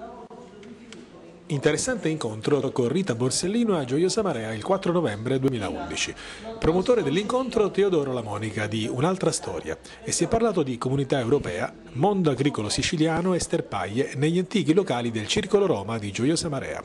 não, Interessante incontro con Rita Borsellino a Gioiosa Marea il 4 novembre 2011. Promotore dell'incontro Teodoro Lamonica di Un'altra storia e si è parlato di comunità europea, mondo agricolo siciliano e sterpaglie negli antichi locali del Circolo Roma di Gioiosa Marea.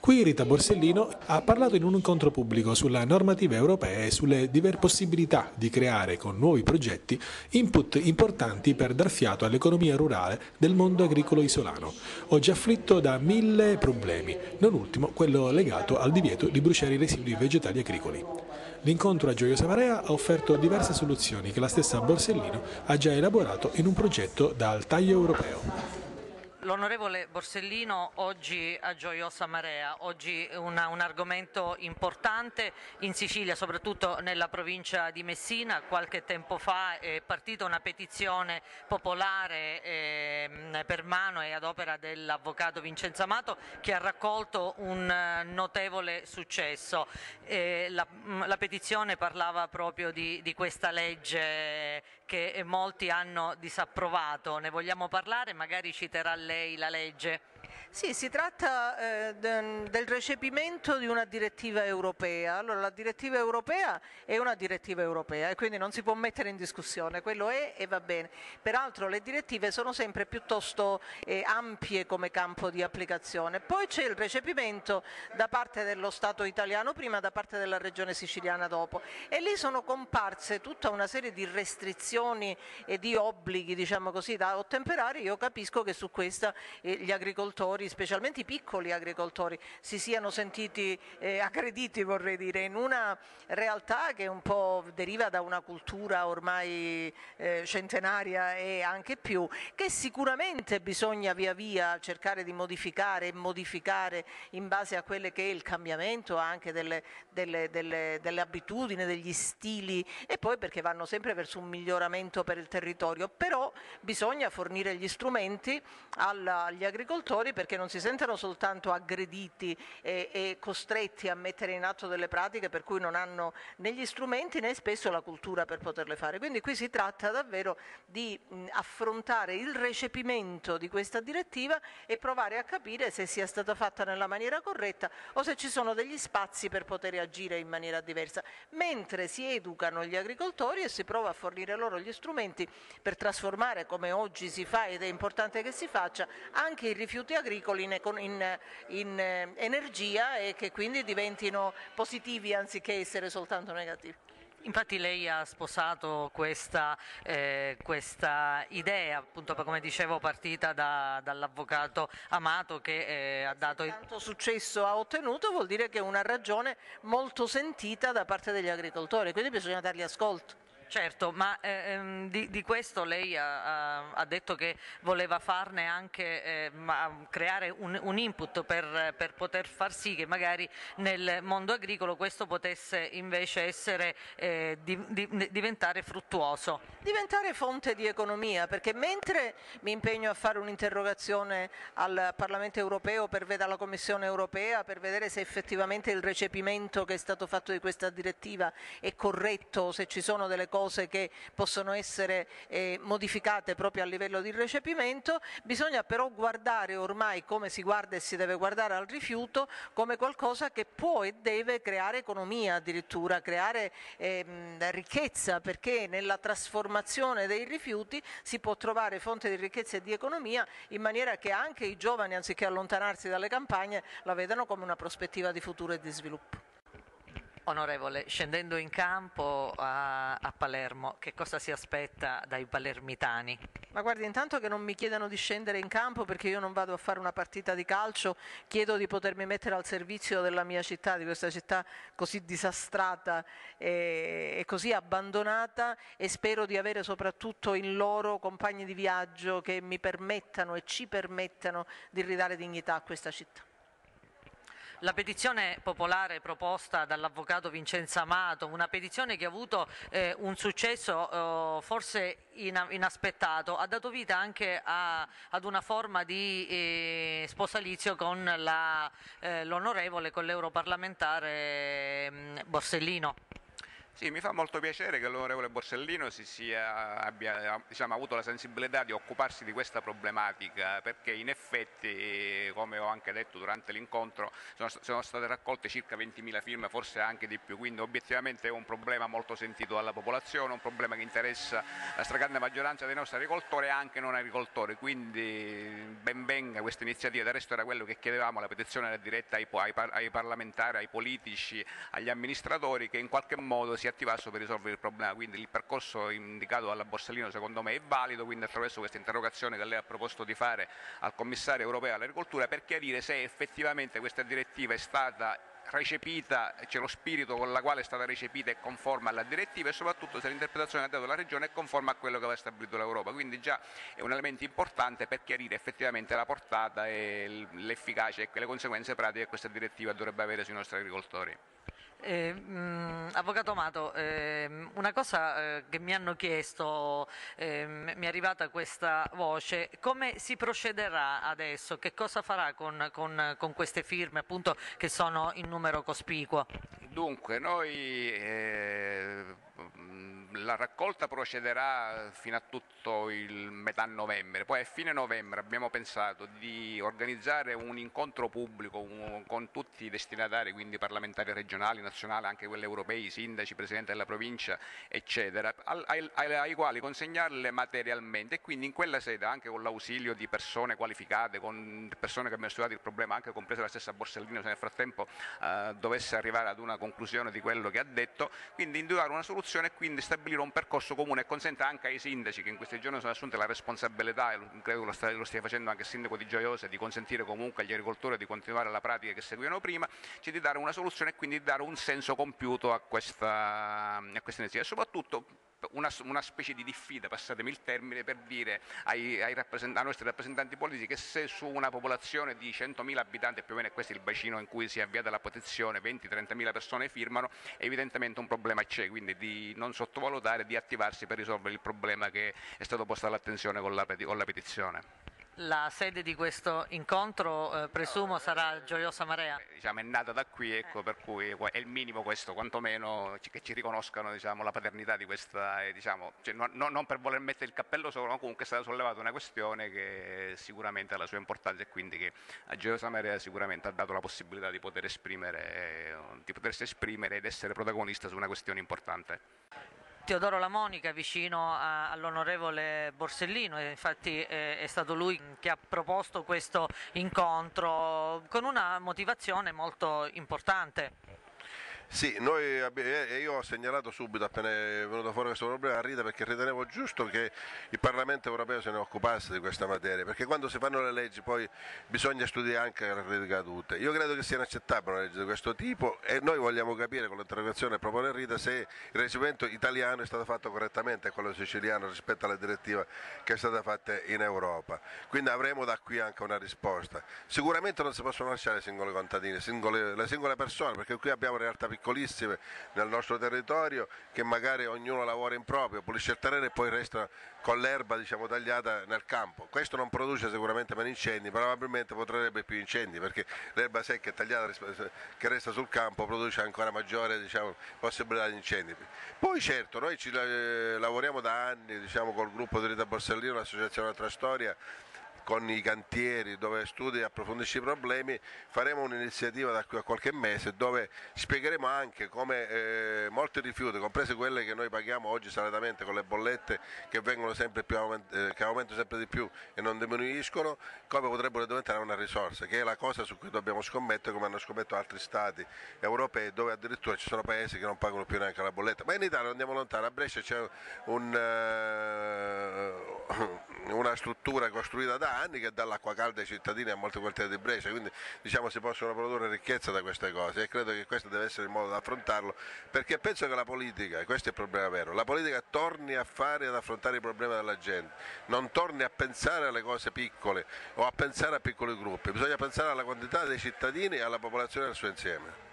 Qui Rita Borsellino ha parlato in un incontro pubblico sulla normativa europea e sulle diverse possibilità di creare con nuovi progetti input importanti per dar fiato all'economia rurale del mondo agricolo isolano, oggi afflitto da mille problemi, non ultimo quello legato al divieto di bruciare i residui vegetali agricoli. L'incontro a Gioiosa Marea ha offerto diverse soluzioni che la stessa Borsellino ha già elaborato in un progetto dal taglio europeo. L'onorevole Borsellino oggi a Gioiosa Marea, oggi una, un argomento importante in Sicilia, soprattutto nella provincia di Messina. Qualche tempo fa è partita una petizione popolare eh, per mano e ad opera dell'avvocato Vincenzo Amato che ha raccolto un eh, notevole successo. Eh, la, la, petizione parlava proprio di, di questa legge che molti hanno disapprovato. Ne vogliamo parlare? Magari citerà lei la legge. Sì, si tratta eh, del recepimento di una direttiva europea. Allora, la direttiva europea è una direttiva europea e quindi non si può mettere in discussione, quello è e va bene. Peraltro le direttive sono sempre piuttosto eh, ampie come campo di applicazione. Poi c'è il recepimento da parte dello Stato italiano prima, da parte della regione siciliana dopo e lì sono comparse tutta una serie di restrizioni e di obblighi, diciamo così, da ottemperare. Io capisco che su questa eh, gli agricoltori agricoltori, specialmente i piccoli agricoltori, si siano sentiti eh, aggrediti, vorrei dire, in una realtà che un po' deriva da una cultura ormai eh, centenaria e anche più, che sicuramente bisogna via via cercare di modificare e modificare in base a quelle che è il cambiamento anche delle, delle, delle, delle abitudini, degli stili e poi perché vanno sempre verso un miglioramento per il territorio, però bisogna fornire gli strumenti agli agricoltori perché non si sentano soltanto aggrediti e, e, costretti a mettere in atto delle pratiche per cui non hanno né gli strumenti né spesso la cultura per poterle fare. Quindi qui si tratta davvero di affrontare il recepimento di questa direttiva e provare a capire se sia stata fatta nella maniera corretta o se ci sono degli spazi per poter agire in maniera diversa, mentre si educano gli agricoltori e si prova a fornire loro gli strumenti per trasformare, come oggi si fa ed è importante che si faccia, anche i rifiuti agricoli agricoli in, in, in eh, energia e che quindi diventino positivi anziché essere soltanto negativi. Infatti lei ha sposato questa, eh, questa, idea, appunto come dicevo partita da, dall'avvocato Amato che eh, ha dato... Tanto successo ha ottenuto vuol dire che è una ragione molto sentita da parte degli agricoltori, quindi bisogna dargli ascolto. Certo, ma eh, ehm, di, di, questo lei ha, ha, detto che voleva farne anche, eh, creare un, un input per, per, poter far sì che magari nel mondo agricolo questo potesse invece essere, eh, di, di, diventare fruttuoso. Diventare fonte di economia, perché mentre mi impegno a fare un'interrogazione al Parlamento europeo per vedere alla Commissione europea per vedere se effettivamente il recepimento che è stato fatto di questa direttiva è corretto, se ci sono delle cose cose che possono essere eh, modificate proprio a livello di recepimento, bisogna però guardare ormai come si guarda e si deve guardare al rifiuto come qualcosa che può e deve creare economia addirittura, creare ehm, ricchezza perché nella trasformazione dei rifiuti si può trovare fonte di ricchezza e di economia in maniera che anche i giovani anziché allontanarsi dalle campagne la vedano come una prospettiva di futuro e di sviluppo. Onorevole, scendendo in campo a, a, Palermo, che cosa si aspetta dai palermitani? Ma guardi, intanto che non mi chiedano di scendere in campo perché io non vado a fare una partita di calcio, chiedo di potermi mettere al servizio della mia città, di questa città così disastrata e, e così abbandonata e spero di avere soprattutto in loro compagni di viaggio che mi permettano e ci permettano di ridare dignità a questa città. La petizione popolare proposta dall'avvocato Vincenzo Amato, una petizione che ha avuto eh, un successo eh, forse in, inaspettato, ha dato vita anche a, ad una forma di eh, sposalizio con eh, l'onorevole, con l'europarlamentare mm, Borsellino. Sì, mi fa molto piacere che l'onorevole Borsellino sia, abbia diciamo, avuto la sensibilità di occuparsi di questa problematica perché in effetti, come ho anche detto durante l'incontro, sono, sono, state raccolte circa 20.000 firme, forse anche di più, quindi obiettivamente è un problema molto sentito dalla popolazione, un problema che interessa la stragrande maggioranza dei nostri agricoltori e anche non agricoltori, quindi ben venga questa iniziativa, del resto era quello che chiedevamo, la petizione era diretta ai, ai, ai parlamentari, ai politici, agli amministratori che in qualche modo si attivasse per risolvere il problema, quindi il percorso indicato dalla Borsellino secondo me è valido, quindi attraverso questa interrogazione che lei ha proposto di fare al commissario europeo all'agricoltura per chiarire se effettivamente questa direttiva è stata recepita, c'è lo spirito con la quale è stata recepita e conforme alla direttiva e soprattutto se l'interpretazione che ha dato la Regione è conforme a quello che aveva stabilito l'Europa, quindi già è un elemento importante per chiarire effettivamente la portata e l'efficacia e le conseguenze pratiche che questa direttiva dovrebbe avere sui nostri agricoltori. Eh, mm, Avvocato Amato, eh, una cosa eh, che mi hanno chiesto, ehm, mi è arrivata questa voce, come si procederà adesso? Che cosa farà con, con, con queste firme appunto, che sono in numero cospicuo? Dunque, noi eh, la raccolta procederà fino a tutto il metà novembre, poi a fine novembre abbiamo pensato di organizzare un incontro pubblico con tutti i destinatari, quindi parlamentari regionali, nazionali, anche quelli europei, sindaci, presidenti della provincia, eccetera, ai, ai, quali consegnarle materialmente. E quindi in quella sede, anche con l'ausilio di persone qualificate, con persone che abbiano studiato il problema, anche compresa la stessa Borsellino, se nel frattempo eh, dovesse arrivare ad una conclusione di quello che ha detto, quindi individuare una soluzione e quindi stabilire un percorso comune e consente anche ai sindaci che in questi giorni sono assunti la responsabilità, e credo lo, stia, lo stia facendo anche il sindaco di Gioiosa, di consentire comunque agli agricoltori di continuare la pratica che seguivano prima, cioè di dare una soluzione e quindi di dare un senso compiuto a questa, a questa iniziativa. E soprattutto una, una, specie di diffida, passatemi il termine, per dire ai, ai, ai, nostri rappresentanti politici che se su una popolazione di 100.000 abitanti, più o meno è questo il bacino in cui si è avviata la protezione, 20-30.000 persone firmano, evidentemente un problema c'è, quindi di non sottovalutare, di attivarsi per risolvere il problema che è stato posto all'attenzione con la, con la petizione. La sede di questo incontro eh, presumo sarà Gioiosa Marea? Eh, diciamo, è nata da qui, ecco, per cui è il minimo questo, quantomeno che ci riconoscano diciamo, la paternità di questa, eh, diciamo, cioè, no, no, non per voler mettere il cappello sopra, ma comunque è stata sollevata una questione che sicuramente ha la sua importanza e quindi che a Gioiosa Marea sicuramente ha dato la possibilità di poter esprimere, di potersi esprimere ed essere protagonista su una questione importante. Teodoro La Monica vicino all'onorevole Borsellino, infatti è stato lui che ha proposto questo incontro con una motivazione molto importante. Sì, noi, io ho segnalato subito appena è venuto fuori questo problema a Rita perché ritenevo giusto che il Parlamento europeo se ne occupasse di questa materia, perché quando si fanno le leggi poi bisogna studiare anche le ricadute. Io credo che sia inaccettabile una legge di questo tipo e noi vogliamo capire con l'interrogazione che propone Rita se il recepimento italiano è stato fatto correttamente quello siciliano rispetto alla direttiva che è stata fatta in Europa. Quindi avremo da qui anche una risposta. Sicuramente non si possono lasciare i singoli contadini, singole, le singole persone, perché qui abbiamo realtà piccole piccolissime nel nostro territorio che magari ognuno lavora in proprio, pulisce il terreno e poi resta con l'erba diciamo, tagliata nel campo. Questo non produce sicuramente meno incendi, probabilmente potrebbe più incendi perché l'erba secca e tagliata che resta sul campo produce ancora maggiore diciamo, possibilità di incendi. Poi certo, noi ci eh, lavoriamo da anni diciamo, col gruppo di Rita Borsellino, l'associazione Altra Storia, con i cantieri dove studi e approfondisci i problemi, faremo un'iniziativa da qui a qualche mese dove spiegheremo anche come eh, molti rifiuti, compresi quelli che noi paghiamo oggi salatamente con le bollette che, più, eh, che aumentano sempre di più e non diminuiscono, come potrebbero diventare una risorsa, che è la cosa su cui dobbiamo scommettere come hanno scommesso altri stati europei dove addirittura ci sono paesi che non pagano più neanche la bolletta. Ma in Italia andiamo lontano, a Brescia c'è un, uh, una struttura costruita da anni che dà l'acqua calda ai cittadini a molti quartieri di Brescia, quindi diciamo si possono produrre ricchezza da queste cose e credo che questo deve essere il modo di affrontarlo, perché penso che la politica, e questo è il problema vero, la politica torni a fare e ad affrontare i problemi della gente, non torni a pensare alle cose piccole o a pensare a piccoli gruppi, bisogna pensare alla quantità dei cittadini e alla popolazione nel suo insieme.